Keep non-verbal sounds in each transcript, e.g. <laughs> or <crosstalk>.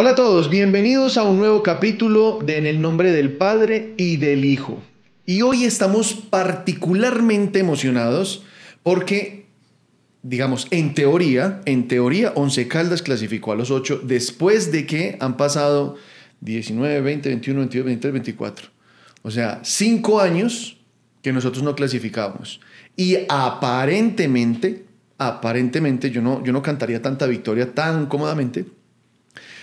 Hola a todos, bienvenidos a un nuevo capítulo de En el nombre del Padre y del Hijo. Y hoy estamos particularmente emocionados porque, digamos, en teoría, en teoría, Once Caldas clasificó a los ocho después de que han pasado 19, 20, 21, 22, 23, 24. O sea, cinco años que nosotros no clasificábamos. Y aparentemente, aparentemente, yo no, yo no cantaría tanta victoria tan cómodamente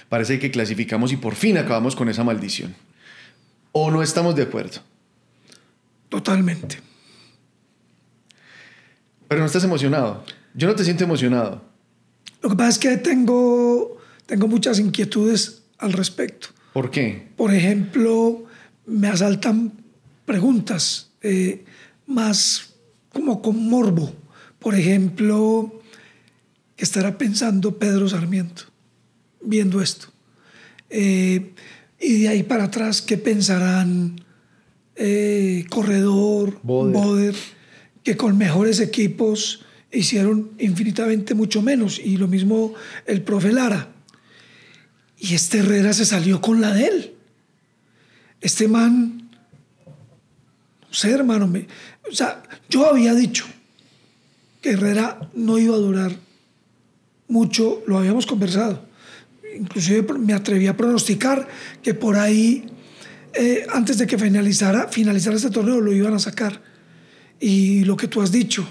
parece que clasificamos y por fin acabamos con esa maldición. ¿O no estamos de acuerdo? Totalmente. Pero no estás emocionado. Yo no te siento emocionado. Lo que pasa es que tengo, tengo muchas inquietudes al respecto. ¿Por qué? Por ejemplo, me asaltan preguntas eh, más como con morbo. Por ejemplo, ¿qué estará pensando Pedro Sarmiento? Viendo esto. Eh, y de ahí para atrás, ¿qué pensarán eh, Corredor, Boder. que con mejores equipos hicieron infinitamente mucho menos? Y lo mismo el profe Lara. Y este Herrera se salió con la de él. Este man, no sé, hermano, me, o sea, yo había dicho que Herrera no iba a durar mucho, lo habíamos conversado inclusive me atreví a pronosticar que por ahí, eh, antes de que finalizara, finalizara este torneo, lo iban a sacar. Y lo que tú has dicho,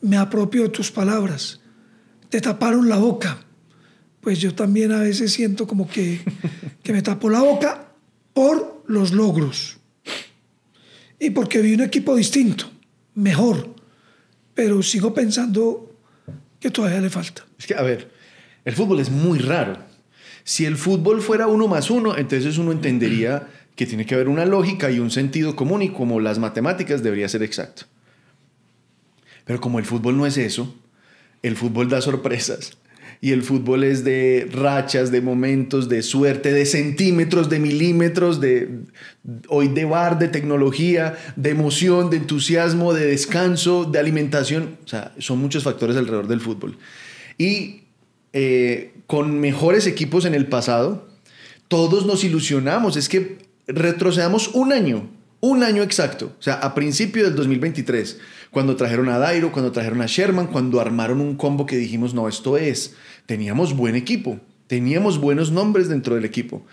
me apropio de tus palabras. Te taparon la boca. Pues yo también a veces siento como que, que me tapo la boca por los logros. Y porque vi un equipo distinto, mejor. Pero sigo pensando que todavía le falta. Es que, a ver, el fútbol es muy raro. Si el fútbol fuera uno más uno, entonces uno entendería que tiene que haber una lógica y un sentido común y como las matemáticas debería ser exacto. Pero como el fútbol no es eso, el fútbol da sorpresas. Y el fútbol es de rachas, de momentos, de suerte, de centímetros, de milímetros, de hoy de bar, de tecnología, de emoción, de entusiasmo, de descanso, de alimentación. O sea, son muchos factores alrededor del fútbol. Y eh, con mejores equipos en el pasado, todos nos ilusionamos. Es que retrocedamos un año, un año exacto, o sea, a principio del 2023, cuando trajeron a Dairo, cuando trajeron a Sherman, cuando armaron un combo que dijimos, no, esto es, teníamos buen equipo, teníamos buenos nombres dentro del equipo.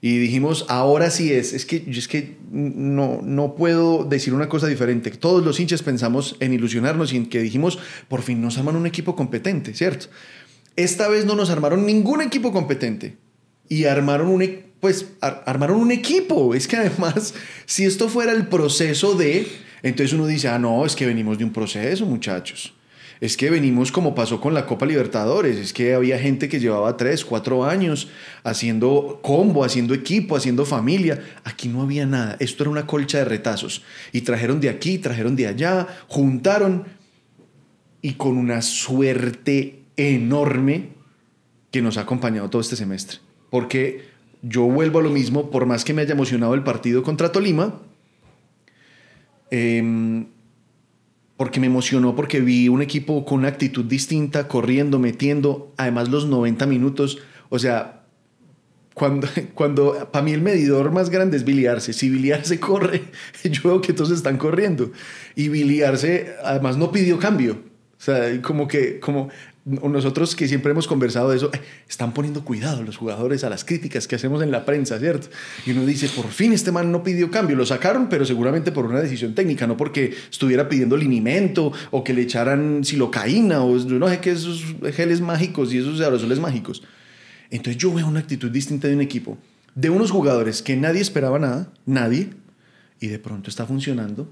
Y dijimos, ahora sí es, es que, es que no, no puedo decir una cosa diferente. Todos los hinchas pensamos en ilusionarnos y en que dijimos, por fin nos arman un equipo competente, ¿cierto? Esta vez no nos armaron ningún equipo competente y armaron un, e-, pues, armaron un equipo. Es que además, si esto fuera el proceso de, entonces uno dice, ah, no, es que venimos de un proceso, muchachos. Es que venimos como pasó con la Copa Libertadores, es que había gente que llevaba tres, cuatro años haciendo combo, haciendo equipo, haciendo familia. Aquí no había nada, esto era una colcha de retazos. Y trajeron de aquí, trajeron de allá, juntaron y con una suerte enorme que nos ha acompañado todo este semestre. Porque yo vuelvo a lo mismo, por más que me haya emocionado el partido contra Tolima, em, porque me emocionó porque vi un equipo con una actitud distinta, corriendo, metiendo, además los 90 minutos, o sea, cuando, <laughs> cuando para mí el medidor más grande es biliarse. Si biliarse corre, <laughs> yo veo que todos están corriendo. Y biliarse además no pidió cambio. O sea, como que, como nosotros que siempre hemos conversado de eso, eh, están poniendo cuidado los jugadores a las críticas que hacemos en la prensa, ¿cierto? Y uno dice, por fin este man no pidió cambio, lo sacaron, pero seguramente por una decisión técnica, no porque estuviera pidiendo linimento o que le echaran silocaína o no sé qué, esos geles mágicos y esos aerosoles mágicos. Entonces yo veo una actitud distinta de un equipo, de unos jugadores que nadie esperaba nada, nadie, y de pronto está funcionando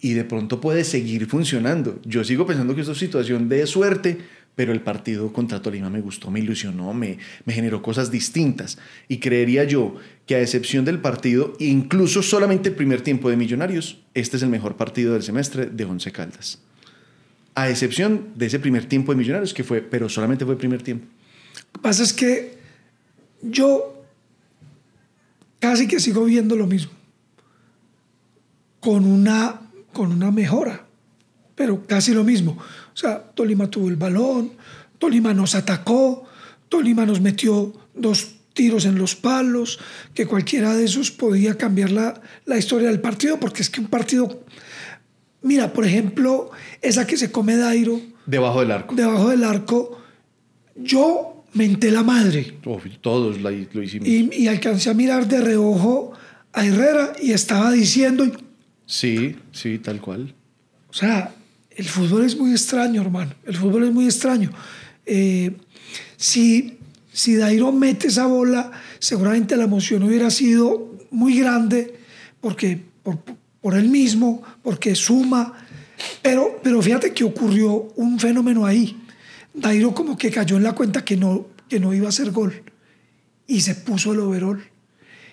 y de pronto puede seguir funcionando. Yo sigo pensando que esta situación de suerte, pero el partido contra Tolima me gustó, me ilusionó, me, generó cosas distintas. Y creería yo que a excepción del partido, incluso solamente el primer tiempo de Millonarios, este es el mejor partido del semestre de Once Caldas. A excepción de ese primer tiempo de Millonarios, que fue, pero solamente fue el primer tiempo. Lo que pasa es que yo casi que sigo viendo lo mismo, con una, con una mejora, pero casi lo mismo. O sea, Tolima tuvo el balón, Tolima nos atacó, Tolima nos metió dos, tiros en los palos, que cualquiera de esos podía cambiar la, la historia del partido, porque es que un partido, mira, por ejemplo, esa que se come Dairo. Debajo del arco. Debajo del arco, yo menté la madre. todos lo hicimos. Y, y, alcancé a mirar de reojo a Herrera y estaba diciendo... Sí, sí, tal cual. O sea, el fútbol es muy extraño, hermano. El fútbol es muy extraño. Eh, si, si Dairo mete esa bola, seguramente la emoción hubiera sido muy grande porque, por, por él mismo, porque suma. Pero, pero fíjate que ocurrió un fenómeno ahí. Dairo como que cayó en la cuenta que no, que no iba a hacer gol y se puso el overall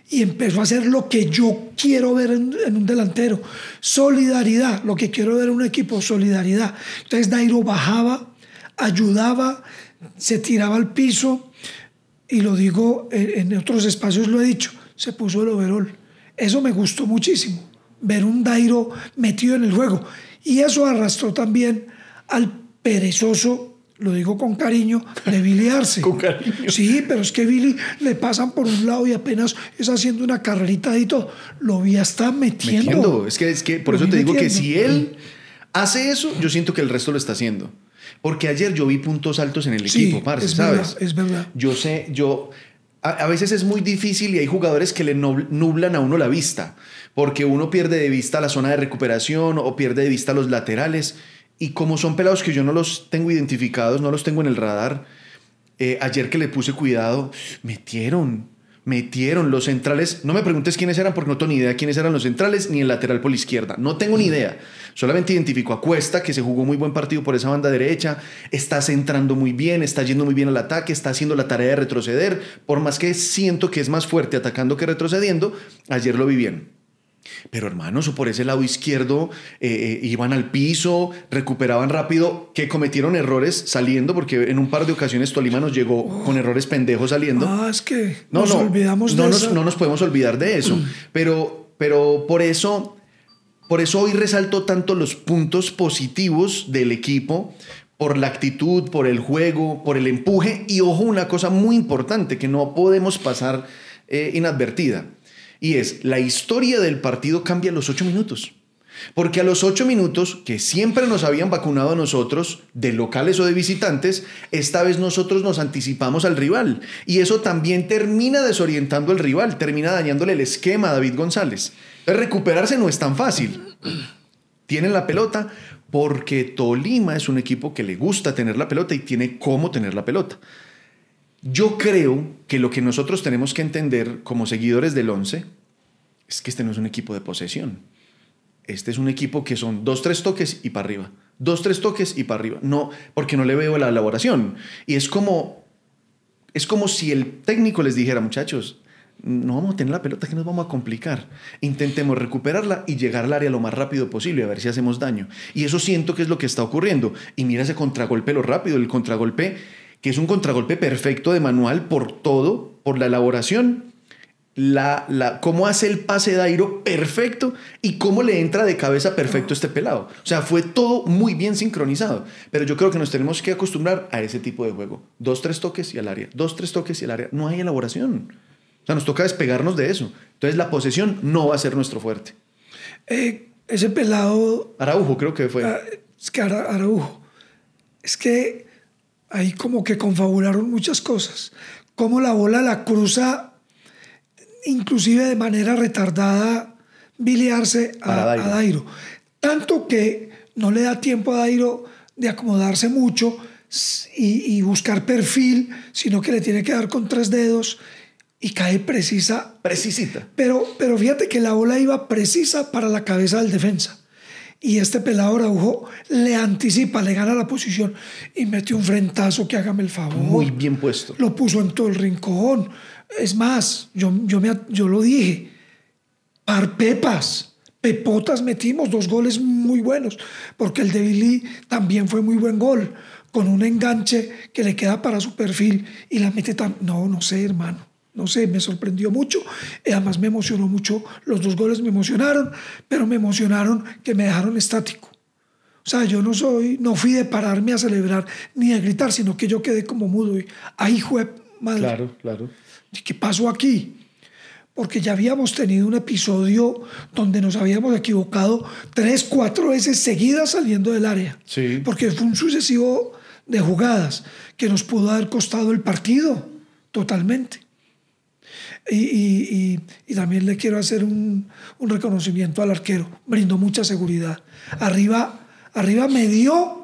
y empezó a hacer lo que yo quiero ver en, un delantero. Solidaridad, lo que quiero ver en un equipo, solidaridad. Entonces Dairo bajaba, ayudaba, se tiraba al piso y lo digo en, otros espacios, lo he dicho, se puso el overall. Eso me gustó muchísimo, ver un Dairo metido en el juego. Y eso arrastró también al perezoso lo digo con cariño, de Billy <laughs> con cariño. Sí, pero es que Billy le pasan por un lado y apenas es haciendo una carrerita y todo. Lo vi hasta metiendo. metiendo. Es que, es que por eso te digo que si él hace eso, yo siento que el resto lo está haciendo. Porque ayer yo vi puntos altos en el equipo, parce, es ¿sabes? Verdad, es verdad. Yo sé, yo. A, veces es muy difícil y hay jugadores que le nublan a uno la vista, porque uno pierde de vista la zona de recuperación o pierde de vista los laterales y como son pelados que yo no los tengo identificados, no los tengo en el radar, eh, ayer que le puse cuidado, metieron, metieron los centrales. No me preguntes quiénes eran porque no tengo ni idea quiénes eran los centrales ni el lateral por la izquierda. No tengo ni idea. Solamente identifico a Cuesta, que se jugó muy buen partido por esa banda derecha, está centrando muy bien, está yendo muy bien al ataque, está haciendo la tarea de retroceder. Por más que siento que es más fuerte atacando que retrocediendo, ayer lo vi bien. Pero hermanos, o por ese lado izquierdo eh, eh, iban al piso, recuperaban rápido, que cometieron errores saliendo, porque en un par de ocasiones Tolima nos llegó con errores pendejos saliendo. Ah, es que no, nos olvidamos no de eso. No nos podemos olvidar de eso. <clears throat> Pero, pero por eso, por eso hoy resalto tanto los puntos positivos del equipo, por la actitud, por el juego, por el empuje. Y ojo, una cosa muy importante que no podemos pasar eh, inadvertida y es la historia del partido cambia a los ocho minutos. Porque a los ocho minutos, que siempre nos habían vacunado a nosotros, de locales o de visitantes, esta vez nosotros nos anticipamos al rival. Y eso también termina desorientando al rival, termina dañándole el esquema a David González. recuperarse no es tan fácil. Tienen la pelota porque Tolima es un equipo que le gusta tener la pelota y tiene cómo tener la pelota. Yo creo que lo que nosotros tenemos que entender como seguidores del 11 es que este no es un equipo de posesión. Este es un equipo que son dos, tres toques y para arriba. Dos, tres toques y para arriba. No, porque no le veo la elaboración. Y es como, es como si el técnico les dijera, muchachos, no vamos a tener la pelota que nos vamos a complicar. Intentemos recuperarla y llegar al área lo más rápido posible, a ver si hacemos daño. Y eso siento que es lo que está ocurriendo. Y mira ese contragolpe lo rápido, el contragolpe que es un contragolpe perfecto de manual por todo, por la elaboración, la, la, cómo hace el pase de Dairo perfecto y cómo le entra de cabeza perfecto este pelado. O sea, fue todo muy bien sincronizado. Pero yo creo que nos tenemos que acostumbrar a ese tipo de juego. Dos, tres toques y al área. Dos, tres toques y al área. No hay elaboración. O sea, nos toca despegarnos de eso. Entonces la posesión no va a ser nuestro fuerte. Eh, ese pelado... Araujo creo que fue. Ah, es que Araujo. Es que ahí como que confabularon muchas cosas. Como la bola la cruza, inclusive de manera retardada, biliarse a, Dairo. Tanto que no le da tiempo a Dairo de acomodarse mucho y, buscar perfil, sino que le tiene que dar con tres dedos y cae precisa. Precisita. Pero, pero fíjate que la bola iba precisa para la cabeza del defensa y este pelado Araujo le anticipa, le gana la posición y mete un frentazo que hágame el favor. Muy bien puesto. Lo puso en todo el rincón. Es más, yo, yo, me, yo lo dije, par pepas, pepotas metimos, dos goles muy buenos, porque el de Billy también fue muy buen gol, con un enganche que le queda para su perfil y la mete tan... No, no sé, hermano. No sé, me sorprendió mucho. Además me emocionó mucho. Los dos goles me emocionaron, pero me emocionaron que me dejaron estático. O sea, yo no soy, no fui de pararme a celebrar ni a gritar, sino que yo quedé como mudo y ahí fue madre. Claro, claro. ¿Qué pasó aquí? Porque ya habíamos tenido un episodio donde nos habíamos equivocado tres, cuatro veces seguidas saliendo del área. Sí. Porque fue un sucesivo de jugadas que nos pudo haber costado el partido totalmente. Y, y, y, también le quiero hacer un, un, reconocimiento al arquero. Brindó mucha seguridad. Arriba, arriba me dio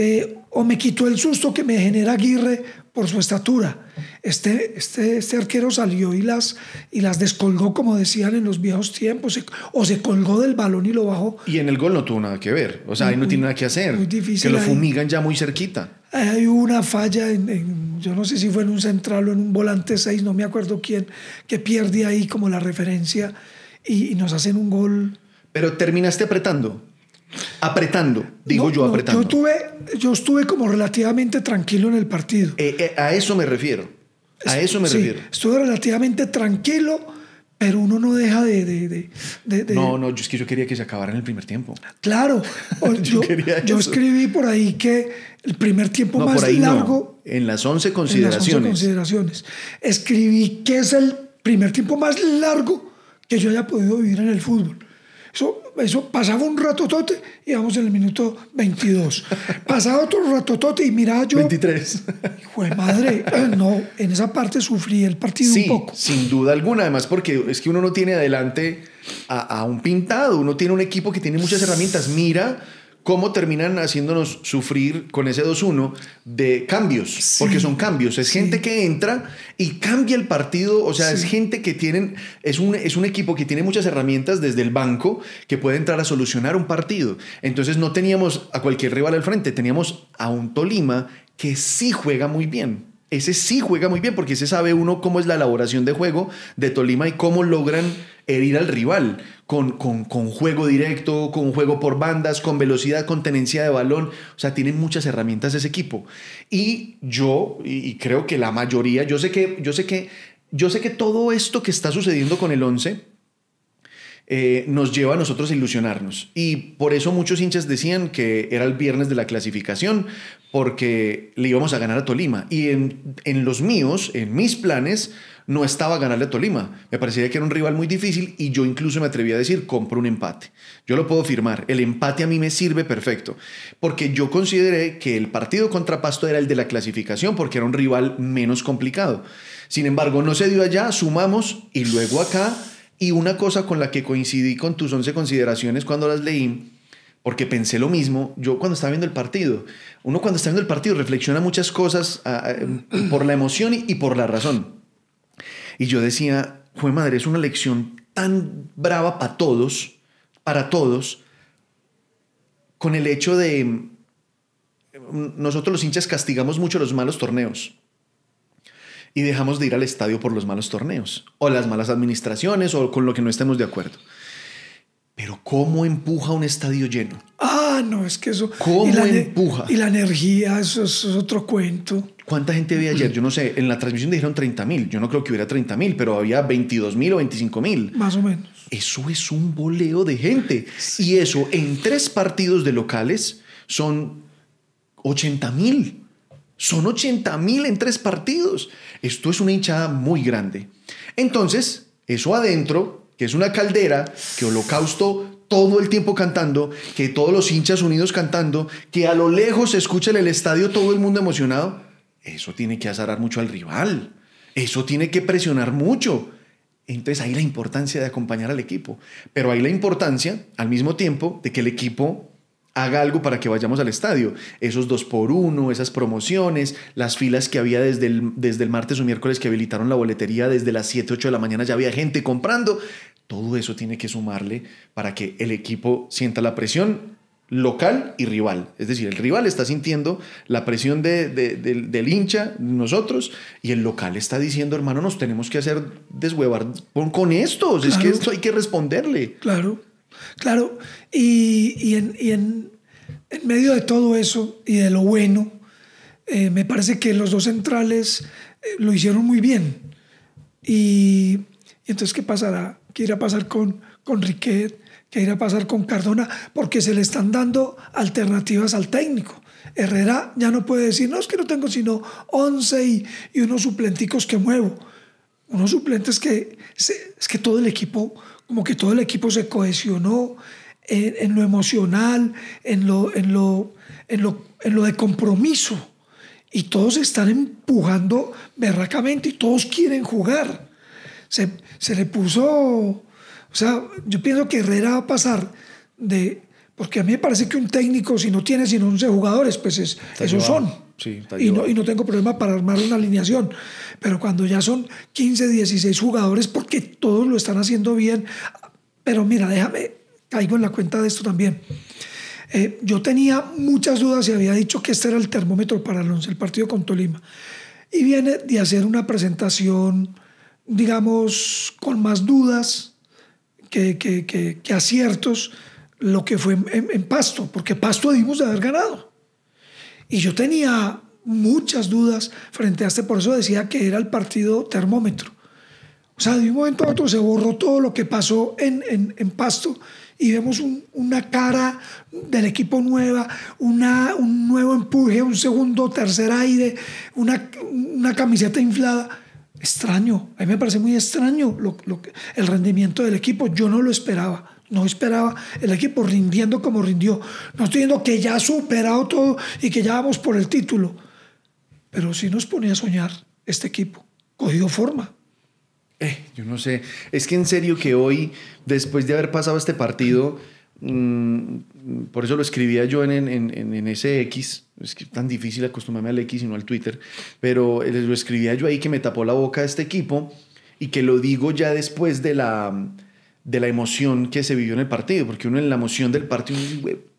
eh, o me quitó el susto que me genera Aguirre por su estatura. Este, este, este arquero salió y las, y las descolgó, como decían en los viejos tiempos, o se colgó del balón y lo bajó. Y en el gol no tuvo nada que ver. O sea, ahí no tiene nada que hacer. Muy difícil. Que lo ahí. fumigan ya muy cerquita. Hay una falla, en, en, yo no sé si fue en un central o en un volante 6, no me acuerdo quién, que pierde ahí como la referencia y, y nos hacen un gol. Pero terminaste apretando. Apretando, digo No, yo no, apretando. Yo, tuve, yo estuve como relativamente tranquilo en el partido. Eh, eh, a eso me refiero. A eso me Sí, refiero. Estuve relativamente tranquilo, pero uno no deja de... de, de- de- No, no, yo es que yo quería que se acabara en el primer tiempo. Claro, <laughs> yo, yo eso. escribí por ahí que el primer tiempo No, más por ahí largo... no. En las 11 En las 11 consideraciones. consideraciones. Escribí que es el primer tiempo más largo que yo haya podido vivir en el fútbol. Eso, eso pasaba un ratotote y vamos en el minuto 22. Pasaba otro ratotote y miraba yo, 23. hijo de madre, eh, no, en esa parte sufrí el partido Sí, un poco. sin duda alguna, además porque es que uno no tiene adelante a, a un pintado, uno tiene un equipo que tiene muchas herramientas. Mira cómo terminan haciéndonos sufrir con ese 2-1 de cambios, porque son cambios, es Sí. gente que entra y cambia el partido, o sea, es gente que tienen, es un, es un equipo que tiene muchas herramientas desde el banco que puede entrar a solucionar un partido. Entonces no teníamos a cualquier rival al frente, teníamos a un Tolima que sí juega muy bien. Ese sí juega muy bien porque ese sabe uno cómo es la elaboración de juego de Tolima y cómo logran herir al rival con, con, con juego directo, con juego por bandas, con velocidad, con tenencia de balón. O sea, tienen muchas herramientas ese equipo. Y yo, y, creo que la mayoría, yo sé que, yo sé que, yo sé que todo esto que está sucediendo con el 11 eh, nos lleva a nosotros a ilusionarnos. Y por eso muchos hinchas decían que era el viernes de la clasificación, porque le íbamos a ganar a Tolima. Y en, en los míos, en mis planes, no estaba ganarle a Tolima. Me parecía que era un rival muy difícil y yo incluso me atreví a decir, compro un empate. Yo lo puedo firmar. El empate a mí me sirve perfecto, porque yo consideré que el partido contra Pasto era el de la clasificación, porque era un rival menos complicado. Sin embargo, no se dio allá, sumamos y luego acá. Y una cosa con la que coincidí con tus 11 consideraciones cuando las leí, porque pensé lo mismo, yo cuando estaba viendo el partido, uno cuando está viendo el partido reflexiona muchas cosas ah, ah, por la emoción y, por la razón. Y yo decía, fue madre, es una lección tan brava para todos, para todos, con el hecho de mm, nosotros los hinchas castigamos mucho los malos torneos y dejamos de ir al estadio por los malos torneos o las malas administraciones o con lo que no estemos de acuerdo. Pero ¿cómo empuja un estadio lleno? Ah, no, es que eso... ¿Cómo y la ne- empuja? Y la energía, eso, eso es otro cuento. ¿Cuánta gente había ayer? Yo no sé, en la transmisión dijeron 30 mil, yo no creo que hubiera 30 mil, pero había 22 mil o 25 mil. Más o menos. Eso es un boleo de gente. Y eso en tres partidos de locales son 80 mil. Son 80 mil en tres partidos. Esto es una hinchada muy grande. Entonces, eso adentro, que es una caldera, que holocausto todo el tiempo cantando, que todos los hinchas unidos cantando, que a lo lejos se escucha en el estadio todo el mundo emocionado, eso tiene que azarar mucho al rival. Eso tiene que presionar mucho. Entonces ahí la importancia de acompañar al equipo. Pero ahí la importancia, al mismo tiempo, de que el equipo haga algo para que vayamos al estadio. Esos dos por uno, esas promociones, las filas que había desde el, desde el martes o miércoles que habilitaron la boletería, desde las 7, 8 de la mañana ya había gente comprando. Todo eso tiene que sumarle para que el equipo sienta la presión local y rival. Es decir, el rival está sintiendo la presión de- de- del- del hincha, nosotros, y el local está diciendo, hermano, nos tenemos que hacer deshuevar con, con estos. Es que esto hay que responderle. Claro, claro. Y, y en, y en- en medio de todo eso y de lo bueno, eh, me parece que los dos centrales eh, lo hicieron muy bien. Y, y entonces, ¿qué pasará? ¿Qué irá a pasar con, con Riquet? ¿Qué irá a pasar con Cardona? Porque se le están dando alternativas al técnico. Herrera ya no puede decir, no, es que no tengo sino 11 y, y unos suplenticos que muevo. Unos suplentes que es que todo el equipo, como que todo el equipo se cohesionó en, lo emocional, en lo, en, lo, en, lo, en lo de compromiso. Y todos están empujando berracamente y todos quieren jugar. Se, se le puso, o sea, yo pienso que Herrera va a pasar de porque a mí me parece que un técnico, si no tiene sino 11 jugadores, pues es, esos son. y, no, y no tengo problema para armar una alineación. Pero cuando ya son 15, 16 jugadores, porque todos lo están haciendo bien. Pero mira, déjame, caigo en la cuenta de esto también. Eh, yo tenía muchas dudas y había dicho que este era el termómetro para el, el partido con Tolima. Y viene de hacer una presentación, digamos, con más dudas que, que, que, que aciertos lo que fue en, Pasto, porque Pasto debimos de haber ganado. Y yo tenía muchas dudas frente a este, por eso decía que era el partido termómetro. O sea, de un momento a otro se borró todo lo que pasó en, en, Pasto y vemos una cara del equipo nueva, una, un nuevo empuje, un segundo, tercer aire, una, una camiseta inflada. Extraño, a mí me parece muy extraño el rendimiento del equipo, yo no lo esperaba. No esperaba el equipo rindiendo como rindió. No estoy diciendo que ya ha superado todo y que ya vamos por el título. Pero sí nos ponía a soñar este equipo. Cogido forma. Eh, yo no sé. Es que en serio que hoy, después de haber pasado este partido, mm, por eso lo escribía yo en, en, en, ese X. Es que es tan difícil acostumbrarme al X y no al Twitter. Pero lo escribía yo ahí que me tapó la boca este equipo y que lo digo ya después de la de la emoción que se vivió en el partido, porque uno en la emoción del partido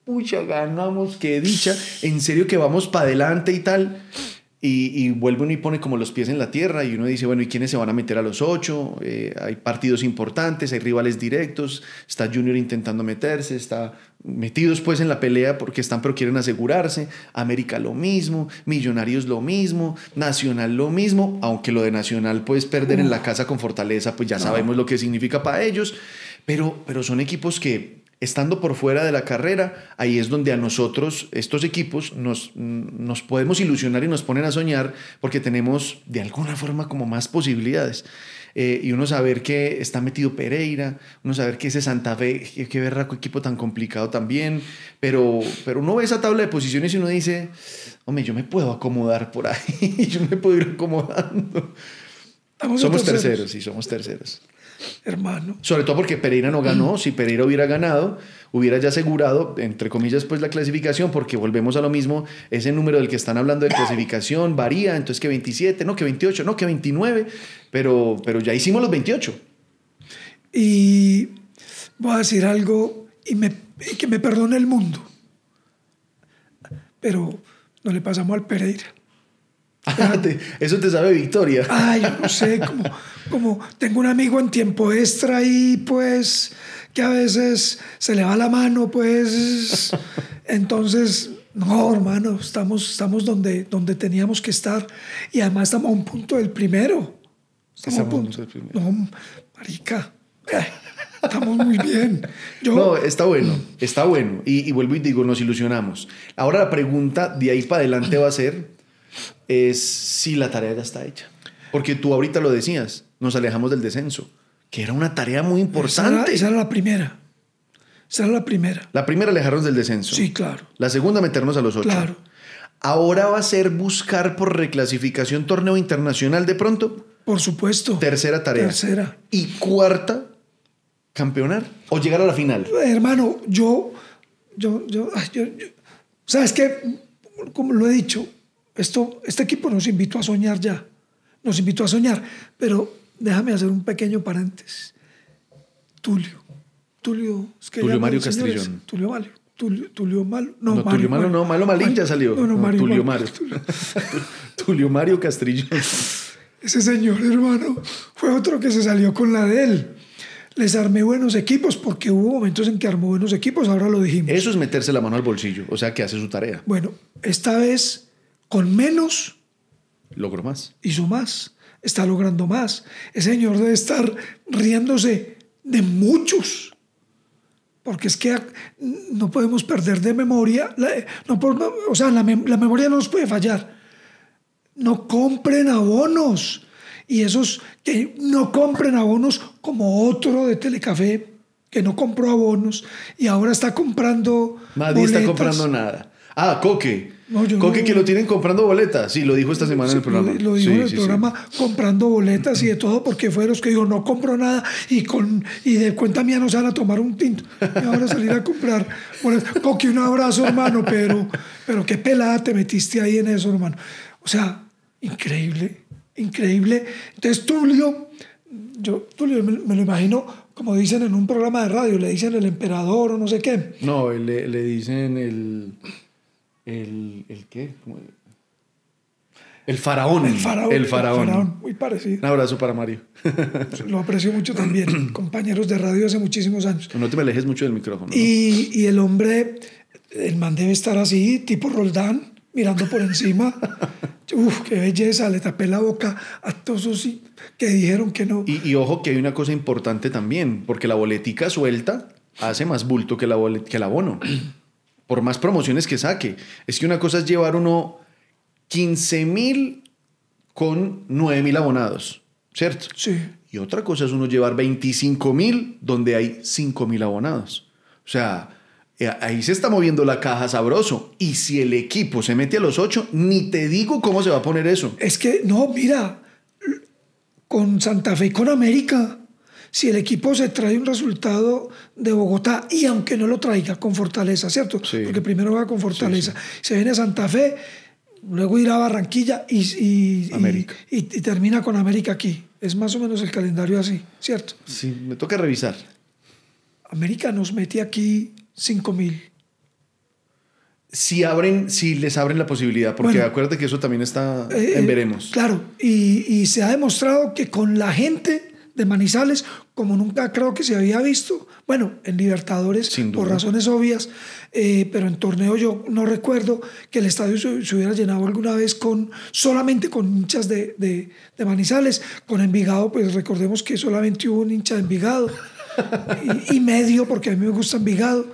pucha, ganamos, qué dicha, en serio que vamos para adelante y tal. Y, vuelve uno y pone como los pies en la tierra y uno dice, bueno, ¿y quiénes se van a meter a los ocho? Eh, hay partidos importantes, hay rivales directos, está Junior intentando meterse, está metidos pues en la pelea porque están pero quieren asegurarse, América lo mismo, Millonarios lo mismo, Nacional lo mismo, aunque lo de Nacional pues perder en la casa con Fortaleza pues ya sabemos lo que significa para ellos, pero, pero son equipos que estando por fuera de la carrera, ahí es donde a nosotros, estos equipos, nos, nos podemos ilusionar y nos ponen a soñar porque tenemos de alguna forma como más posibilidades. Eh, y uno saber que está metido Pereira, uno saber que ese Santa Fe, qué, qué berraco equipo tan complicado también, pero, pero uno ve esa tabla de posiciones y uno dice, hombre, yo me puedo acomodar por ahí, <laughs> yo me puedo ir acomodando. somos terceros, sí, somos terceros hermano. Sobre todo porque Pereira no ganó. Si Pereira hubiera ganado, hubiera ya asegurado, entre comillas, pues la clasificación, porque volvemos a lo mismo, ese número del que están hablando de clasificación varía, entonces que 27, no, que 28, no, que 29, pero, pero ya hicimos los 28. Y voy a decir algo y, me, y que me perdone el mundo, pero no le pasamos al Pereira. Eso te sabe victoria. Ay, yo no sé, como, como tengo un amigo en tiempo extra y pues que a veces se le va la mano, pues entonces, no, hermano, estamos, estamos donde, donde teníamos que estar y además estamos a un punto del primero. Estamos, a un punto. Del primero. No, marica. Estamos muy bien. No, está bueno, está bueno. Y, y vuelvo y digo, nos ilusionamos. Ahora la pregunta de ahí para adelante va a ser, es si la tarea ya está hecha. Porque tú ahorita lo decías, nos alejamos del descenso, que era una tarea muy importante. Esa era, la primera. Esa era la primera. La primera alejarnos del descenso. Sí, claro. La segunda meternos a los ocho. Claro. Ahora va a ser buscar por reclasificación torneo internacional de pronto. Por supuesto. Tercera tarea. Tercera. Y cuarta, campeonar o llegar a la final. Hermano, yo, yo, yo, yo, yo ¿sabes qué? Como lo he dicho, esto, este equipo nos invitó a soñar ya, nos invitó a soñar, pero déjame hacer un pequeño paréntesis. Tulio, Tulio, es que Tulio Mario Castrillón. Tulio Mario. Tulio, Tulio Malo. No, no Tulio Malo, no, Malo Malín ya salió. No, no, Mario, Tulio Mario. <laughs> Tulio Mario Castrillón. Ese señor, hermano, fue otro que se salió con la de él. Les armé buenos equipos porque hubo momentos en que armó buenos equipos, ahora lo dijimos. Eso es meterse la mano al bolsillo, o sea que hace su tarea. Bueno, esta vez con menos logró más. Hizo más, está logrando más. Ese señor debe estar riéndose de muchos, porque es que no podemos perder de memoria, no o sea, la, la memoria no nos puede fallar. No compren abonos. Y esos que no compren abonos, como otro de Telecafé, que no compró abonos y ahora está comprando. Nadie está comprando nada. Ah, Coque. Coque que lo tienen comprando boletas. Sí, lo dijo esta semana en el programa. Lo, dijo en el programa comprando boletas y de todo porque fue los que dijo no compro nada y con y de cuenta mía no se van a tomar un tinto. Y ahora salir a comprar Coque, un abrazo, hermano, pero, pero qué pelada te metiste ahí en eso, hermano. O sea, increíble, increíble. Entonces Tulio, yo Tulio me lo imagino como dicen en un programa de radio, le dicen el emperador o no sé qué. No, le, le dicen el, el qué? El faraón. El faraón. El faraón. Muy parecido. Un abrazo para Mario. Lo aprecio mucho también. <coughs> compañeros de radio hace muchísimos años. No te me alejes mucho del micrófono. Y, y el hombre, el man debe estar así, tipo Roldán, mirando por encima. <laughs> Uf, qué belleza, le tapé la boca a todos esos que dijeron que no. Y, ojo que hay una cosa importante también, porque la boletica suelta hace más bulto que, la que el abono, por más promociones que saque. Es que una cosa es llevar uno 15 mil con 9 mil abonados, ¿cierto? Sí. Y otra cosa es uno llevar 25 mil donde hay 5 mil abonados. O sea, eh, ahí se está moviendo la caja sabroso. Y si el equipo se mete a los ocho, ni te digo cómo se va a poner eso. Es que, no, mira, con Santa Fe y con América, si el equipo se trae un resultado de Bogotá, y aunque no lo traiga con Fortaleza, ¿cierto? Porque primero va con Fortaleza, se viene a Santa Fe, luego irá a Barranquilla y, y, y, termina con América aquí. Es más o menos el calendario así, ¿cierto? Sí, me toca revisar. América nos mete aquí 5 mil. Si, abren, si les abren la posibilidad, porque acuérdate que eso también está eh, en veremos. Claro, y, se ha demostrado que con la gente de Manizales, como nunca creo que se había visto, bueno, en Libertadores, por razones obvias, eh, pero en torneo yo no recuerdo que el estadio se, hubiera llenado alguna vez con solamente con hinchas de, de, de, Manizales. Con Envigado, pues recordemos que solamente hubo un hincha de Envigado y, y medio, porque a mí me gusta Envigado.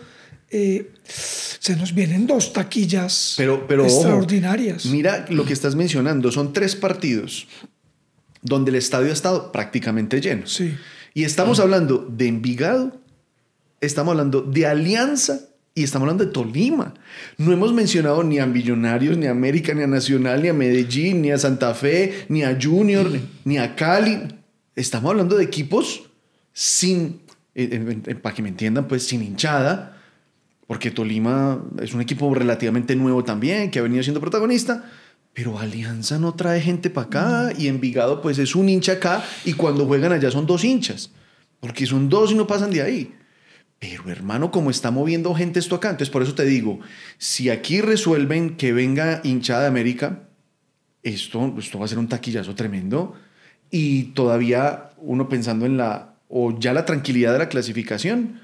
Eh, se nos vienen dos taquillas pero, pero, extraordinarias. mira lo que estás mencionando, son tres partidos donde el estadio ha estado prácticamente lleno. Sí. Y estamos hablando de Envigado, estamos hablando de Alianza y estamos hablando de Tolima. No hemos mencionado ni a Millonarios, ni a América, ni a Nacional, ni a Medellín, ni a Santa Fe, ni a Junior, ni a Cali. Estamos hablando de equipos sin, para que me entiendan, pues sin hinchada porque Tolima es un equipo relativamente nuevo también, que ha venido siendo protagonista, pero Alianza no trae gente para acá y Envigado pues es un hincha acá y cuando juegan allá son dos hinchas, porque son dos y no pasan de ahí. Pero hermano, como está moviendo gente esto acá, entonces por eso te digo, si aquí resuelven que venga hinchada de América, esto, esto va a ser un taquillazo tremendo y todavía uno pensando en la, o ya la tranquilidad de la clasificación,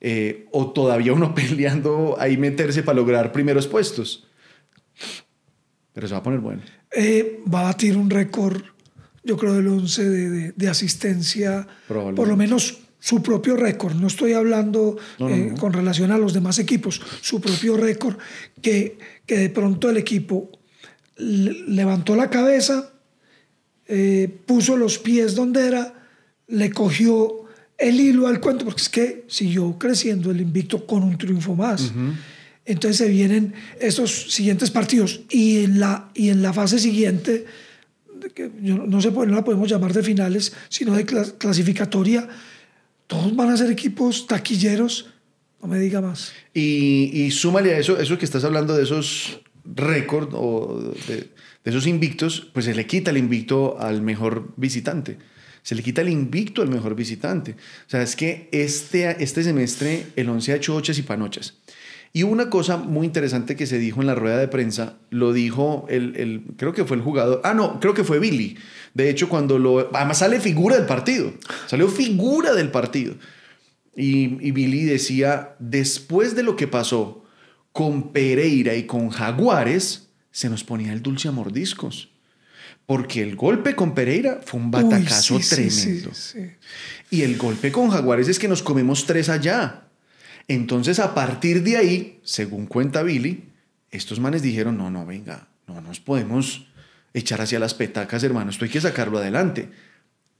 eh, o todavía uno <laughs> peleando ahí meterse para lograr primeros puestos. Pero se va a poner bueno. Eh, va a batir un récord, yo creo, del 11 de, de, asistencia, por lo menos su propio récord. No estoy hablando eh, con relación a los demás equipos, su propio récord, que, que de pronto el equipo levantó la cabeza, puso los pies donde era, le cogió el hilo al cuento, porque es que siguió creciendo el invicto con un triunfo más. Entonces se vienen estos siguientes partidos y en la, y en la fase siguiente, que no, se no la podemos llamar de finales, sino de clasificatoria, todos van a ser equipos taquilleros, no me diga más. Y, y súmale a eso, eso que estás hablando de esos récords o de, de esos invictos, pues se le quita el invicto al mejor visitante se le quita el invicto al mejor visitante. O sea, es que este, este semestre el 11 ha hecho ochas y panochas. Y una cosa muy interesante que se dijo en la rueda de prensa, lo dijo el, el, creo que fue el jugador, ah, no, creo que fue Billy. De hecho, cuando lo, además sale figura del partido, salió figura del partido. Y, y Billy decía, después de lo que pasó con Pereira y con Jaguares, se nos ponía el dulce a mordiscos porque el golpe con Pereira fue un batacazo tremendo. y el golpe con Jaguares es que nos comemos tres allá. Entonces, a partir de ahí, según cuenta Billy, estos manes dijeron, no, no, venga, no nos podemos echar hacia las petacas, hermano, esto hay que sacarlo adelante.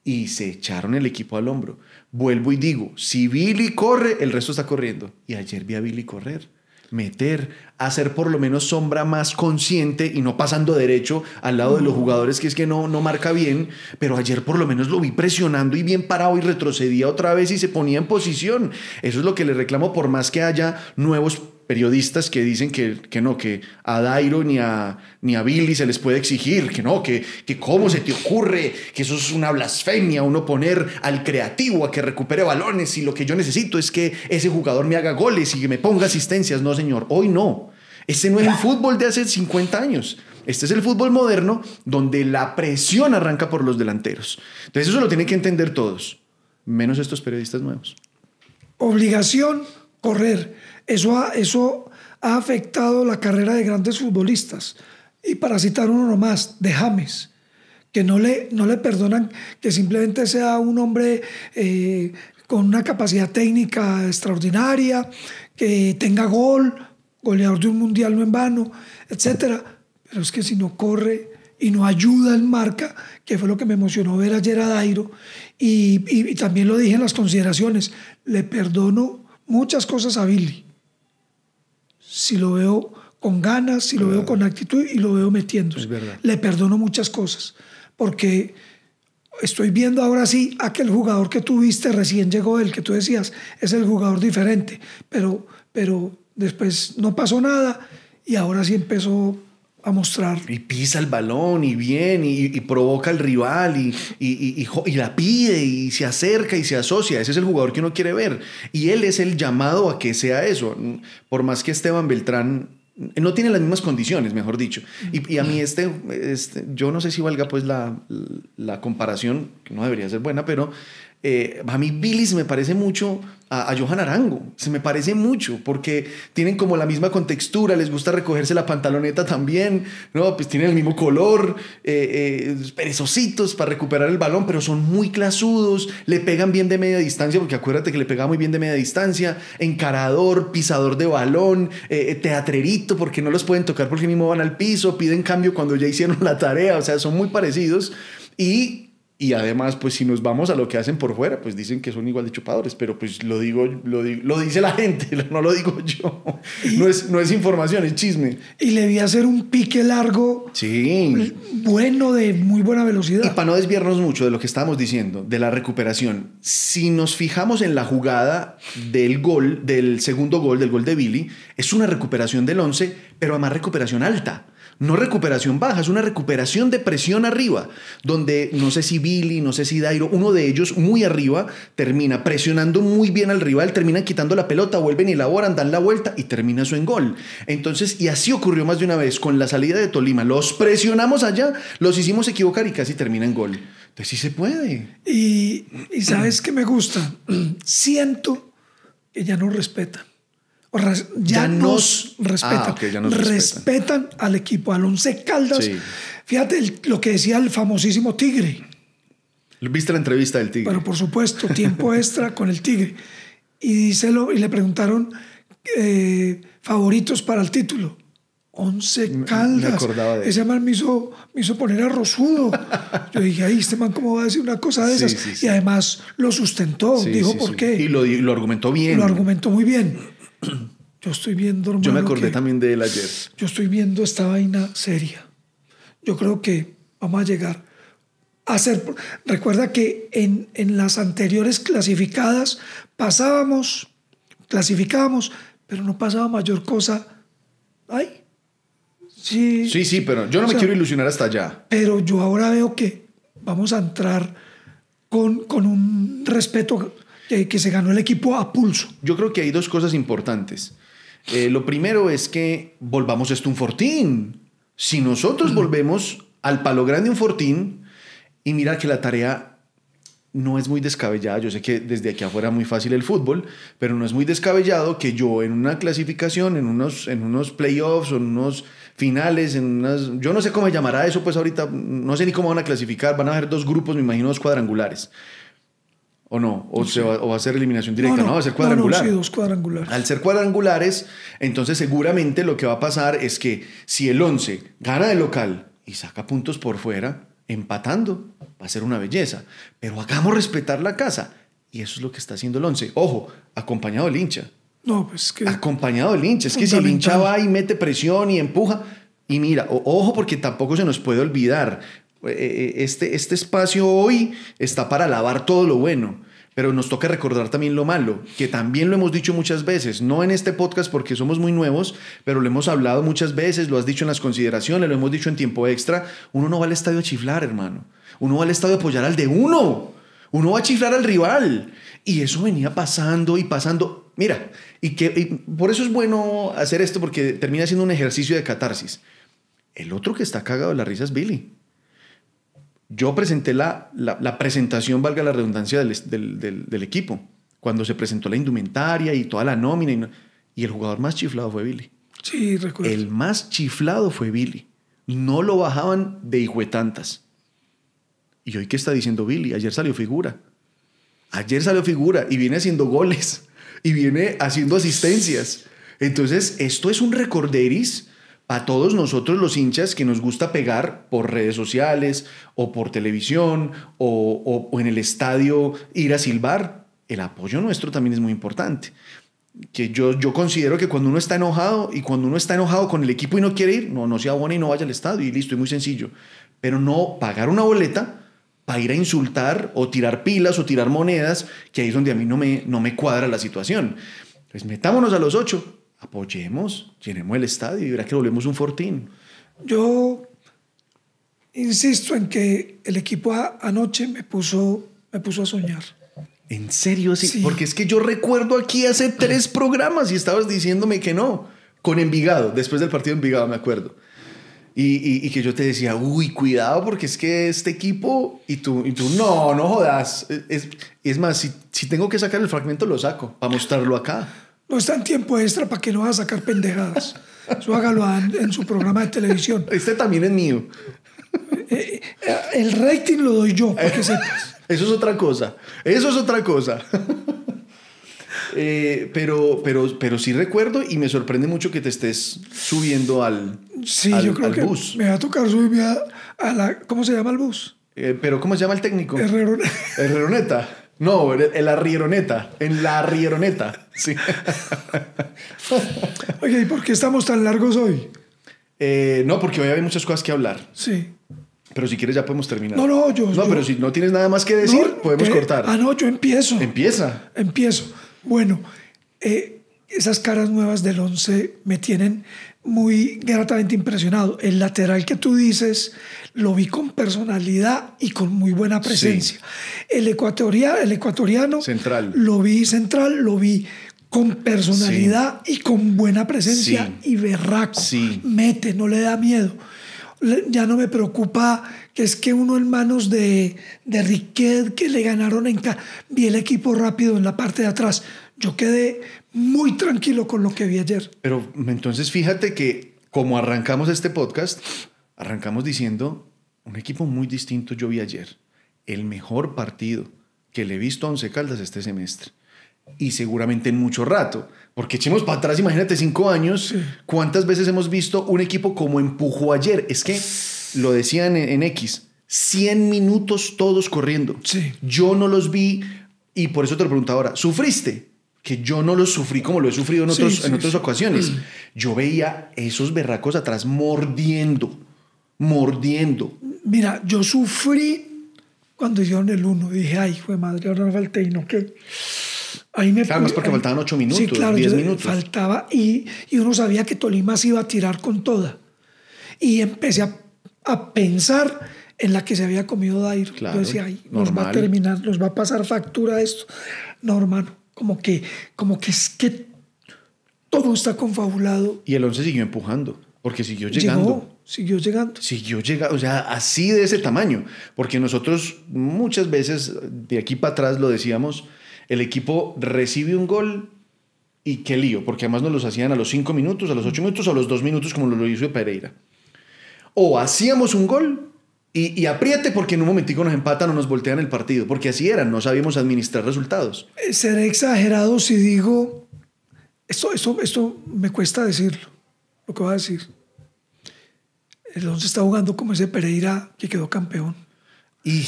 Y se echaron el equipo al hombro. Vuelvo y digo, si Billy corre, el resto está corriendo. Y ayer vi a Billy correr meter, hacer por lo menos sombra más consciente y no pasando derecho al lado de los jugadores que es que no, no marca bien, pero ayer por lo menos lo vi presionando y bien parado y retrocedía otra vez y se ponía en posición. Eso es lo que le reclamo por más que haya nuevos periodistas que dicen que, que, no, que a Dairo ni a, ni a Billy se les puede exigir, que no, que, que cómo se te ocurre, que eso es una blasfemia, uno poner al creativo a que recupere balones y lo que yo necesito es que ese jugador me haga goles y que me ponga asistencias. No, señor, hoy no. Este no es el fútbol de hace 50 años. Este es el fútbol moderno donde la presión arranca por los delanteros. Entonces eso lo tienen que entender todos, menos estos periodistas nuevos. Obligación, correr eso ha, eso ha afectado la carrera de grandes futbolistas. Y para citar uno más, de James, que no le, no le perdonan que simplemente sea un hombre eh, con una capacidad técnica extraordinaria, que tenga gol, goleador de un mundial no en vano, etc. Pero es que si no corre y no ayuda en marca, que fue lo que me emocionó ver ayer a Dairo, y, y también lo dije en las consideraciones, le perdono muchas cosas a Billy si lo veo con ganas, si lo veo con actitud y lo veo metiéndose. Le perdono muchas cosas, porque estoy viendo ahora sí aquel jugador que tú viste recién llegó, el que tú decías, es el jugador diferente, pero, pero después no pasó nada y ahora sí empezó a mostrar. Y pisa el balón y bien, y, provoca al rival, y, y, y, la pide, y se acerca y se asocia. Ese es el jugador que uno quiere ver. Y él es el llamado a que sea eso. Por más que Esteban Beltrán no tiene las mismas condiciones, mejor dicho. Y, a mí este, este, yo no sé si valga pues la, la comparación, que no debería ser buena, pero eh, a mí Billy me parece mucho a, Johan Arango, se me parece mucho porque tienen como la misma contextura, les gusta recogerse la pantaloneta también, ¿no? Pues tienen el mismo color, eh, eh, perezositos para recuperar el balón, pero son muy clasudos, le pegan bien de media distancia, porque acuérdate que le pegaba muy bien de media distancia, encarador, pisador de balón, teatrerito, porque no los pueden tocar porque mismo van al piso, piden cambio cuando ya hicieron la tarea, o sea, son muy parecidos y y además, pues si nos vamos a lo que hacen por fuera, pues dicen que son igual de chupadores, pero pues lo digo, lo, lo dice la gente, <laughs> no lo digo yo. no, es, no es información, es chisme. Y le vi hacer un pique largo, sí. bueno, de muy buena velocidad. Y para no desviarnos mucho de lo que estábamos diciendo, de la recuperación, si nos fijamos en la jugada del gol, del segundo gol, del gol de Billy, es una recuperación del 11, pero además recuperación alta no recuperación baja, es una recuperación de presión arriba, donde no sé si Billy, no sé si Dairo, uno de ellos muy arriba termina presionando muy bien al rival, terminan quitando la pelota, vuelven y elaboran, dan la vuelta y termina eso en gol. Entonces, y así ocurrió más de una vez con la salida de Tolima, los presionamos allá, los hicimos equivocar y casi termina en gol. Entonces sí se puede. Y, y sabes que me gusta, <clears throat> siento que ya no respetan ya, nos, respetan. Ah, respetan. al equipo, al Once Caldas. Fíjate lo que decía el famosísimo Tigre. ¿Viste la entrevista del Tigre? Pero por supuesto, tiempo <laughs> extra con el Tigre. Y, díselo, y le preguntaron eh, favoritos para el título. Once Caldas. Ese man me hizo, me hizo poner a Rosudo. Yo dije, ahí este man, ¿cómo va a decir una cosa de esas? Y además lo sustentó, dijo por qué. Y lo, lo argumentó bien. Lo argumentó muy bien. Yo estoy viendo, Yo me acordé también de él ayer. Yo estoy viendo esta vaina seria. Yo creo que vamos a llegar a ser. Recuerda que en, en las anteriores clasificadas pasábamos, clasificábamos, pero no pasaba mayor cosa. Ay. Sí, sí, sí, pero yo no me quiero ilusionar hasta allá. Pero yo ahora veo que vamos a entrar con, con un respeto que, se ganó el equipo a pulso. Yo creo que hay dos cosas importantes. Eh, lo primero es que volvamos esto un fortín. Si nosotros volvemos al palo grande un fortín y mira que la tarea no es muy descabellada. Yo sé que desde aquí afuera es muy fácil el fútbol, pero no es muy descabellado que yo en una clasificación, en unos, en unos playoffs en unos finales, en unas... Yo no sé cómo se llamará eso, pues ahorita no sé ni cómo van a clasificar. Van a haber dos grupos, me imagino, dos cuadrangulares. ¿O no? ¿O, se va, o va a ser eliminación directa? No, no, va a ser cuadrangular. Sí, dos cuadrangulares. Al ser cuadrangulares, entonces seguramente lo que va a pasar es que si el 11 gana de local y saca puntos por fuera, empatando, va a ser una belleza. Pero hagamos respetar la casa. Y eso es lo que está haciendo el 11. Ojo, acompañado del hincha. No, pues que... Acompañado del hincha. Es que si el hincha va y mete presión y empuja, y mira, ojo porque tampoco se nos puede olvidar, este, este espacio hoy está para lavar todo lo bueno. Pero nos toca recordar también lo malo, que también lo hemos dicho muchas veces, no en este podcast porque somos muy nuevos, pero lo hemos hablado muchas veces, lo has dicho en las consideraciones, lo hemos dicho en tiempo extra. Uno no va al estadio a chiflar, hermano. Uno va al estadio a apoyar al de uno. Uno va a chiflar al rival. Y eso venía pasando y pasando. Mira, y que por eso es bueno hacer esto porque termina siendo un ejercicio de catarsis. El otro que está cagado de la risa es Billy. Yo presenté la, la, presentación, valga la redundancia, del, del, equipo, cuando se presentó la indumentaria y toda la nómina. Y, el jugador más chiflado fue Billy. Sí, recuerdo. El más chiflado fue Billy. No lo bajaban de hijo tantas. ¿Y hoy qué está diciendo Billy? Ayer salió figura. Ayer salió figura y viene haciendo goles y viene haciendo asistencias. Entonces, esto es un recorderis a todos nosotros los hinchas que nos gusta pegar por redes sociales o por televisión o, en el estadio ir a silbar, el apoyo nuestro también es muy importante. Que yo, yo considero que cuando uno está enojado y cuando uno está enojado con el equipo y no quiere ir, no, no se abone y no vaya al estadio y listo, es muy sencillo. Pero no pagar una boleta para ir a insultar o tirar pilas o tirar monedas, que ahí es donde a mí no me, no me cuadra la situación. Pues metámonos a los ocho, apoyemos, llenemos el estadio y verá que volvemos un fortín. Yo insisto en que el equipo anoche me puso, me puso a soñar. ¿En serio? Sí, Porque es que yo recuerdo aquí hace tres programas y estabas diciéndome que no. Con Envigado, después del partido de Envigado, me acuerdo. Y, y, que yo te decía, uy, cuidado, porque es que este equipo. Y tú, y tú no, no jodas. Es, es más, si, si tengo que sacar el fragmento, lo saco para mostrarlo acá. No está en tiempo extra para que no va a sacar pendejadas. Eso hágalo en su programa de televisión. Este también es mío. Eh, eh, el rating lo doy yo, para que sepas. Eso es otra cosa. Eso es otra cosa. Eh, pero, pero, pero sí recuerdo y me sorprende mucho que te estés subiendo al, sí, yo creo que bus. Me va a tocar subirme a, la. ¿Cómo se llama el bus? pero ¿cómo se llama el técnico? Herreroneta. Herreroneta. No, en la rieroneta. En la rieroneta. Sí. <laughs> Oye, ¿y por qué estamos tan largos hoy? Eh, no, porque hoy hay muchas cosas que hablar. Sí. Pero si quieres ya podemos terminar. No, no, yo... No, pero si no tienes nada más que decir, podemos cortar. Ah, no, yo empiezo. Empieza. Empiezo. Bueno, eh, esas caras nuevas del 11 me tienen muy gratamente impresionado. El lateral que tú dices lo vi con personalidad y con muy buena presencia. El, ecuatoriano, el ecuatoriano central. lo vi central, lo vi con personalidad y con buena presencia y berraco. Mete, no le da miedo. Ya no me preocupa que es que uno en manos de, de Riquet que le ganaron en vi el equipo rápido en la parte de atrás. Yo quedé muy tranquilo con lo que vi ayer. Pero entonces fíjate que como arrancamos este podcast, arrancamos diciendo un equipo muy distinto yo vi ayer. El mejor partido que le he visto a Once Caldas este semestre. Y seguramente en mucho rato. Porque echemos para atrás, imagínate, cinco años, ¿cuántas veces hemos visto un equipo como empujó ayer? Es que lo decían en, X, 100 minutos todos corriendo. Sí. Yo no los vi y por eso te lo pregunto ahora, ¿sufriste? Que yo no lo sufrí como lo he sufrido en, otros, en otras ocasiones. Yo veía esos berracos atrás mordiendo, mordiendo. Mira, yo sufrí cuando hicieron el uno. Dije, ay, fue madre, ahora me falté y no que. Ahí me Además, porque faltaban ocho minutos, sí, claro, diez minutos. Faltaba y, y, uno sabía que Tolima se iba a tirar con toda. Y empecé a, a pensar en la que se había comido Dairo. Claro, yo decía, ay, nos va a terminar, nos va a pasar factura esto. No, hermano como que, como que es que todo está confabulado. Y el 11 siguió empujando, porque siguió llegando. siguió llegando. Siguió llegando, o sea, así de ese tamaño. Porque nosotros muchas veces, de aquí para atrás lo decíamos, el equipo recibe un gol y qué lío, porque además nos los hacían a los 5 minutos, a los 8 minutos, a los 2 minutos, como lo hizo Pereira. O hacíamos un gol Y, y, apriete porque en un momentico nos empatan o nos voltean el partido, porque así eran, no sabíamos administrar resultados. Eh, seré exagerado si digo, esto, esto, esto me cuesta decirlo, lo que voy a decir. El 11 está jugando como ese Pereira que quedó campeón. Y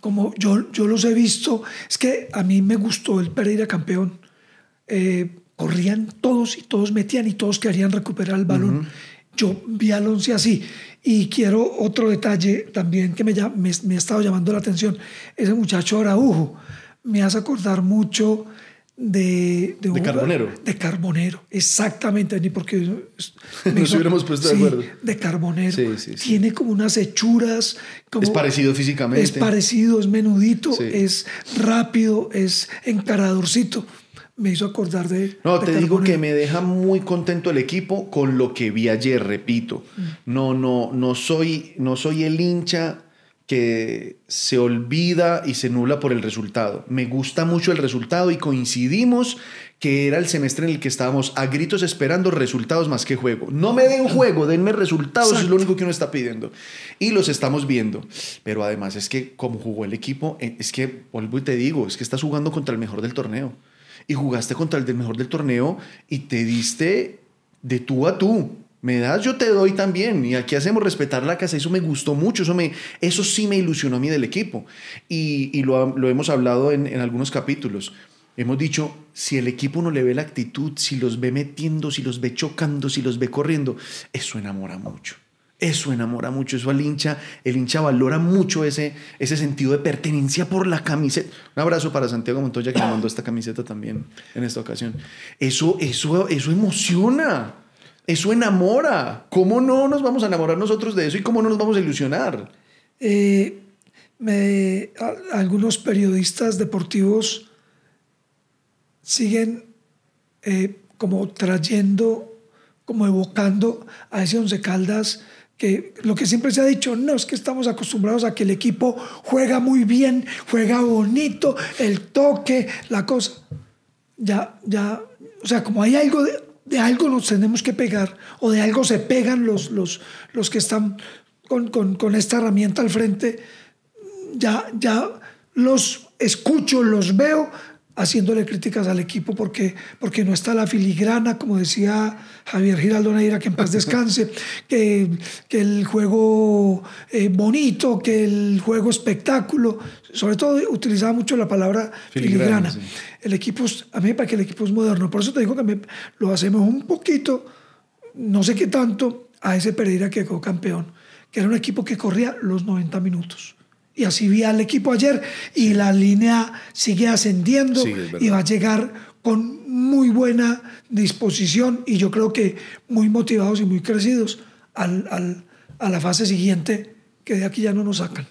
como yo, yo los he visto, es que a mí me gustó el Pereira campeón. Eh, corrían todos y todos metían y todos querían recuperar el balón. Yo vi al 11 así. Y quiero otro detalle también que me, me, me ha estado llamando la atención. Ese muchacho Araujo me hace acordar mucho de, de, Carbonero. De Carbonero, exactamente, ni porque <laughs> nos hubiéramos puesto de acuerdo. De Carbonero. Tiene como unas hechuras. Como, es parecido físicamente. Es parecido, es menudito, es rápido, es encaradorcito. Me hizo acordar de. No, te digo que me deja muy contento el equipo con lo que vi ayer, repito. Mm. No, no, no soy, no soy el hincha que se olvida y se nula por el resultado. Me gusta mucho el resultado y coincidimos que era el semestre en el que estábamos a gritos esperando resultados más que juego. No me den juego, denme resultados, es lo único que uno está pidiendo. Y los estamos viendo. Pero además es que como jugó el equipo, eh, es que, vuelvo y te digo, es que estás jugando contra el mejor del torneo. Y jugaste contra el mejor del torneo y te diste de tú a tú me das, yo te doy también. Y aquí hacemos respetar la casa. Eso me gustó mucho. Eso, me, eso sí me ilusionó a mí del equipo. Y, y lo, lo, hemos hablado en, en, algunos capítulos. Hemos dicho, si el equipo no le ve la actitud, si los ve metiendo, si los ve chocando, si los ve corriendo, eso enamora mucho. Eso enamora mucho, eso al hincha, el hincha valora mucho ese, ese sentido de pertenencia por la camiseta. Un abrazo para Santiago Montoya que mandó esta camiseta también en esta ocasión. Eso, eso, eso emociona. Eso enamora. ¿Cómo no nos vamos a enamorar nosotros de eso y cómo no nos vamos a ilusionar? Eh, algunos periodistas deportivos siguen eh, como trayendo, como evocando a ese Once Caldas que lo que siempre se ha dicho, no, es que estamos acostumbrados a que el equipo juega muy bien, juega bonito, el toque, la cosa. Ya, ya, o sea, como hay algo de, algo nos tenemos que pegar o de algo se pegan los, los, los que están con, con, con, esta herramienta al frente, ya, ya los escucho, los veo haciéndole críticas al equipo porque, porque no está la filigrana, como decía Javier Giraldo Neira, que en paz descanse, <laughs> que, que el juego eh, bonito, que el juego espectáculo, sobre todo utilizaba mucho la palabra filigrana. El equipo, a mí me parece que el equipo es moderno, por eso te digo que lo hacemos un poquito, no sé qué tanto, a ese Pereira que quedó campeón, que era un equipo que corría los 90 minutos y así vi al equipo ayer y la línea sigue ascendiendo y va a llegar con muy buena disposición y yo creo que muy motivados y muy crecidos al, al, a la fase siguiente que de aquí ya no nos sacan.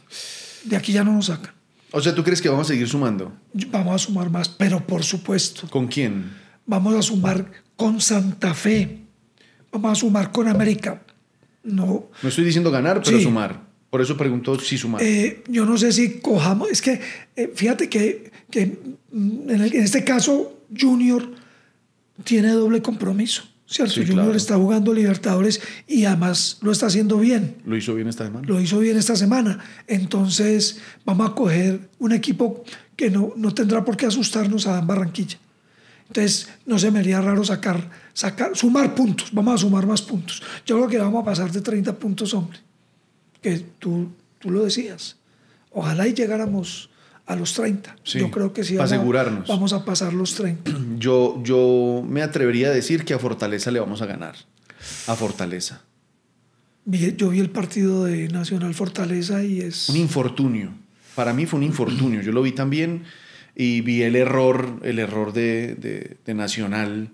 De aquí ya no nos sacan. O sea, ¿tú crees que vamos a seguir sumando? Vamos a sumar más, pero por supuesto. ¿Con quién? Vamos a sumar con Santa Fe. Vamos a sumar con América. No. No estoy diciendo ganar, pero sumar. Por eso preguntó si sumar. Eh, yo no sé si cojamos, es que eh, fíjate que, que mm, en, este caso Junior tiene doble compromiso. ¿cierto? Junior está jugando Libertadores y además lo está haciendo bien. Lo hizo bien esta semana. Lo hizo bien esta semana. Entonces vamos a coger un equipo que no, no tendrá por qué asustarnos a Barranquilla. Entonces no se me haría raro sacar, sacar, sumar puntos. Vamos a sumar más puntos. Yo creo que vamos a pasar de 30 puntos, hombre que tú, tú lo decías. Ojalá y llegáramos a los 30. yo creo que sí. Vamos, asegurarnos. Vamos a pasar los 30. <clears throat> Yo, yo me atrevería a decir que a Fortaleza le vamos a ganar. A Fortaleza. Yo vi el partido de Nacional Fortaleza y es... Un infortunio. Para mí fue un infortunio. Yo lo vi también y vi el error, el error de, de, de Nacional.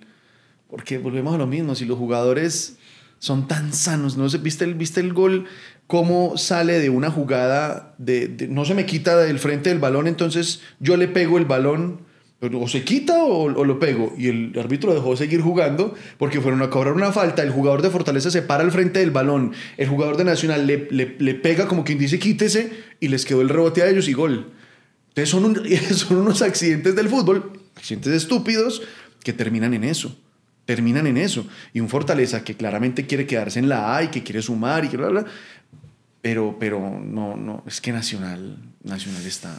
Porque volvemos a lo mismo. Si los jugadores son tan sanos, ¿no? ¿Viste el, viste el gol? Cómo sale de una jugada, de, no se me quita del frente del balón, entonces yo le pego el balón, o se quita o, lo pego. Y el árbitro dejó seguir jugando porque fueron a cobrar una falta. El jugador de Fortaleza se para al frente del balón. El jugador de Nacional le, le, pega como quien dice quítese y les quedó el rebote a ellos y gol. Entonces son, <laughs> son unos accidentes del fútbol, accidentes estúpidos que terminan en eso terminan en eso. Y un Fortaleza que claramente quiere quedarse en la A y que quiere sumar y que bla, bla, Pero, pero no, no, es que Nacional, Nacional está,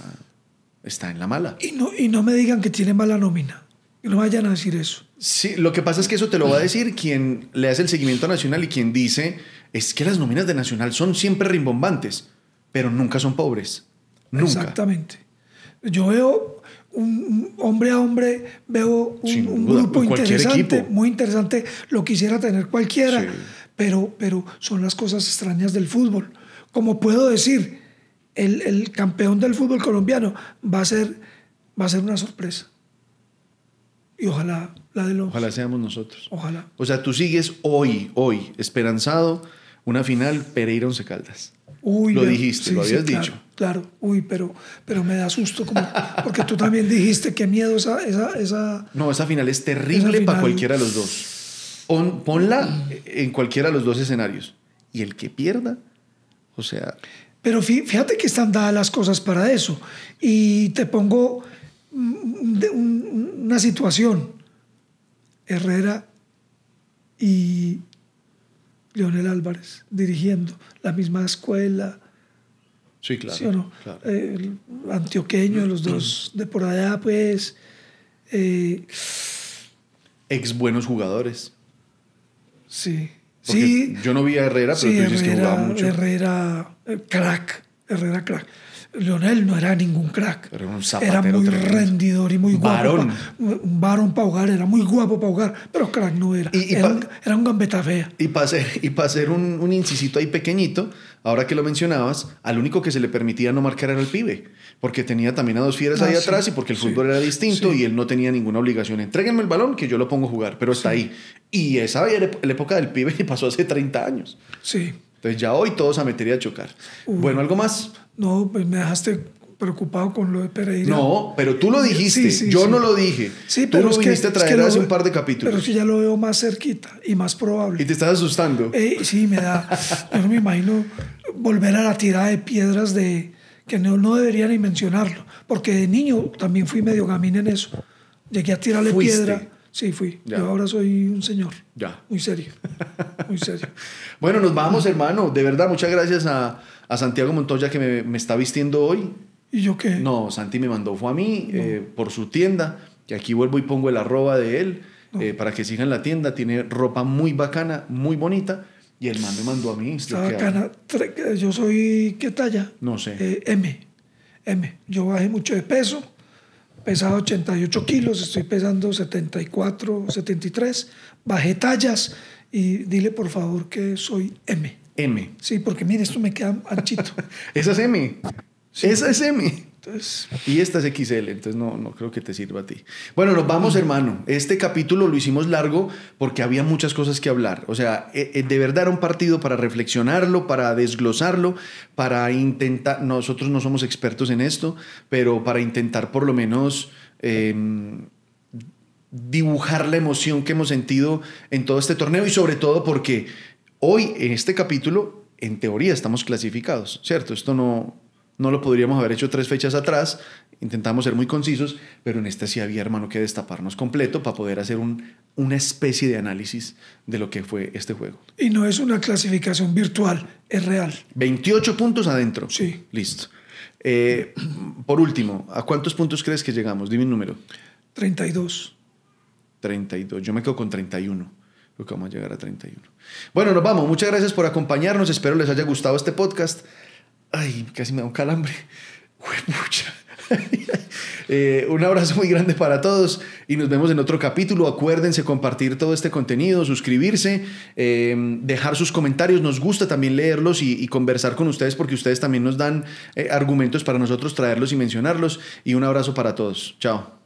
está en la mala. Y no, y no me digan que tiene mala nómina. Que no vayan a decir eso. Sí, lo que pasa es que eso te lo va a decir quien le hace el seguimiento a Nacional y quien dice es que las nóminas de Nacional son siempre rimbombantes, pero nunca son pobres. Nunca. Exactamente. Yo veo un, hombre a hombre, veo un, grupo interesante, equipo. muy interesante, lo quisiera tener cualquiera, Sí. pero, pero son las cosas extrañas del fútbol. Como puedo decir, el, el campeón del fútbol colombiano va a ser, va a ser una sorpresa. Y ojalá la de los... Ojalá seamos nosotros. Ojalá. O sea, tú sigues hoy, hoy, esperanzado, una final Pereira Once Caldas. Uy, Lo dijiste, lo habías claro, dicho. Claro, uy, pero, pero me da susto, como, porque tú también dijiste qué miedo esa, esa, esa, No, esa final es terrible Esa para final- cualquiera de los dos. Pon- ponla en cualquiera de los dos escenarios. Y el que pierda, o sea, Pero fí- fíjate que están dadas las cosas para eso. Y te pongo una situación. Herrera y Leonel Álvarez dirigiendo la misma escuela, sí, claro. ¿sí o no? claro. Eh, el antioqueño, los dos de por allá, pues. eh, Ex buenos jugadores. sí. Porque Sí, yo no vi a Herrera, pero sí, tú dices que Herrera, jugaba mucho. Herrera, eh, crack. Herrera, crack. Leonel no era ningún crack. Era un Era muy tremendo. rendidor y muy guapo. Pa- un varón para jugar, era muy guapo para jugar, pero crack no era. Y- y era, pa- un, era un gambeta fea. Y para hacer, y pa' hacer un, un incisito ahí pequeñito, ahora que lo mencionabas, al único que se le permitía no marcar era el pibe, porque tenía también a dos fieras Ah, ahí sí, atrás y porque el sí, fútbol era distinto sí. y él no tenía ninguna obligación. Entréguenme el balón que yo lo pongo a jugar, pero está ahí. Y esa era la época del pibe y pasó hace 30 años. Sí. Entonces ya hoy todos a metería a chocar. Bueno, ¿algo más? No, pues me dejaste preocupado con lo de Pereira. No, pero tú lo dijiste, Sí, sí, yo sí. no lo dije. Sí, tú pero lo es que- viniste es que lo hace un par de Pero capítulos. es que ya lo veo más cerquita y más probable. Y te estás asustando. Eh, sí, me da. <laughs> Yo no me imagino volver a la tirada de piedras de que no, no debería ni mencionarlo, porque de niño también fui medio gamín en eso. Llegué a tirarle ¿Fuiste? piedra. Sí, fui. Ya. Yo ahora soy un señor. Ya. Muy serio. Muy serio. <laughs> Bueno, nos vamos, hermano. De verdad, muchas gracias a, a Santiago Montoya que me, me está vistiendo hoy. ¿Y yo qué? No, Santi me mandó, fue a mí, eh, por su tienda. Y aquí vuelvo y pongo el arroba de él eh, para que sigan la tienda. Tiene ropa muy bacana, muy bonita. Y el man me mandó a mí. Está bacana. Yo soy, ¿qué talla? No sé. Eh, M. M. Yo bajé mucho de peso. Pesaba 88 kilos, estoy pesando 74, 73. Bajé tallas y dile por favor que soy M. M. Sí, porque mire, esto me queda anchito. <laughs> Esa es M. Esa es M. Entonces, Y esta es XL, entonces no, no creo que te sirva a ti. Bueno, nos vamos, hermano. Este capítulo lo hicimos largo porque había muchas cosas que hablar. O sea, eh, eh, de verdad era un partido para reflexionarlo, para desglosarlo, para intentar. Nosotros no somos expertos en esto, pero para intentar por lo menos. eh, dibujar la emoción que hemos sentido en todo este torneo y sobre todo porque hoy en este capítulo en teoría estamos clasificados, ¿cierto? Esto no, no lo podríamos haber hecho tres fechas atrás, intentamos ser muy concisos, pero en esta sí había, hermano, que destaparnos completo para poder hacer un, una especie de análisis de lo que fue este juego. y no es una clasificación virtual, es real. 28 puntos adentro. Sí. Listo. Eh, por último, ¿a cuántos puntos crees que llegamos? Dime un número. 32. 32. Yo me quedo con 31. Creo vamos a llegar a 31. Bueno, nos vamos. Muchas gracias por acompañarnos. Espero les haya gustado este podcast. Ay, casi me da un calambre. <laughs> Juepucha. <laughs> Eh, un abrazo muy grande para todos y nos vemos en otro capítulo. Acuérdense compartir todo este contenido, suscribirse, eh, dejar sus comentarios. Nos gusta también leerlos y, conversar con ustedes porque ustedes también nos dan eh, argumentos para nosotros traerlos y mencionarlos. Y un abrazo para todos. Chao.